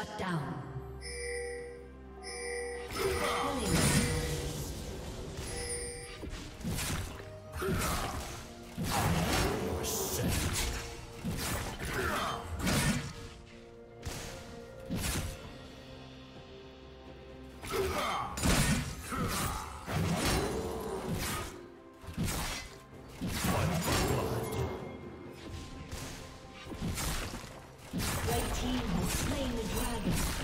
Shut down. One. slain the dragon.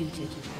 Executed.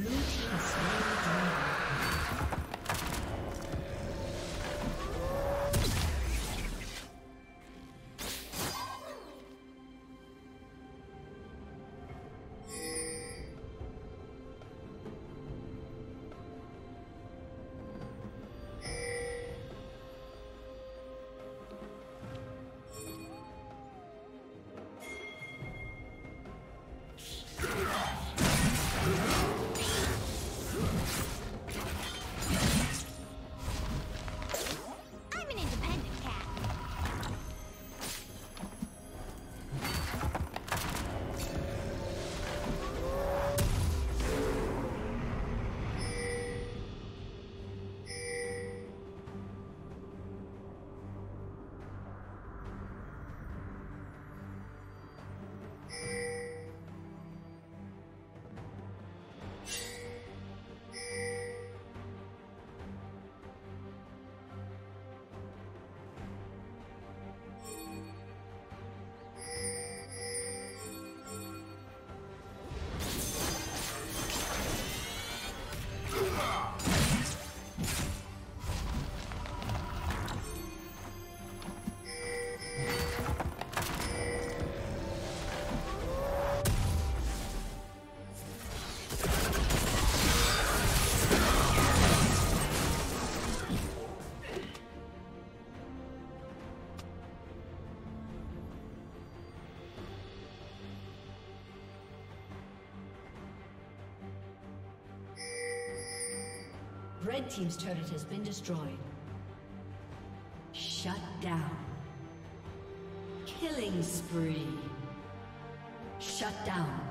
Blue Red Team's turret has been destroyed. Shut down. Killing spree. Shut down.